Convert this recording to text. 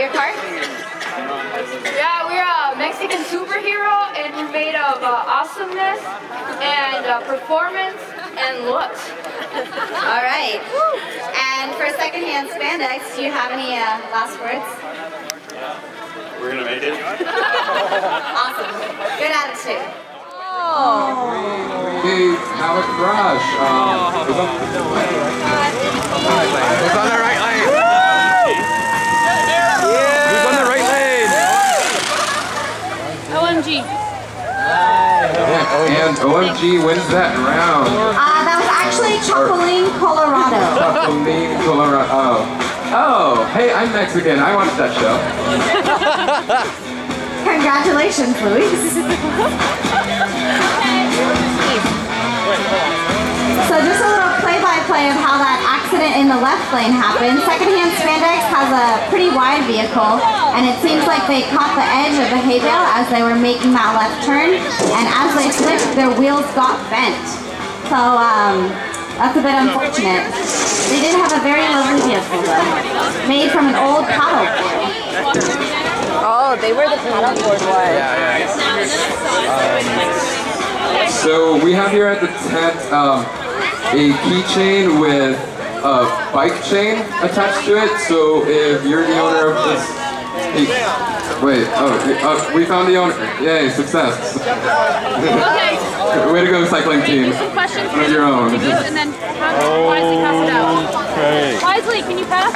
your car? Yeah, we're a Mexican superhero, and we're made of uh, awesomeness and uh, performance and looks. All right. And for secondhand spandex, do you have any uh, last words? We're gonna make it. Awesome. Good attitude. We have a crush. Um, Who's on the right lane? Who's on the right lane? OMG. and OMG wins that round. Uh, that was actually Chocolate, Colorado. Chapulín, Colorado. Oh. Oh, hey, I'm Mexican. I watched that show. Congratulations, Luis. So just a little play-by-play of how that accident in the left lane happened. Secondhand Spandex has a pretty wide vehicle, and it seems like they caught the edge of the hay bale as they were making that left turn, and as they flipped, their wheels got bent. So um, that's a bit unfortunate. They did have a very lovely vehicle though, made from an old paddleboard. Oh, they were the paddleboard ones. So we have here at the tent um, a keychain with a bike chain attached to it. So if you're the owner of this, hey, wait, oh, uh, we found the owner. Yay, success. Okay, Way to go, cycling team. some questions One of your own. you, and then Wisely pass it out. Okay. Wisely, can you pass?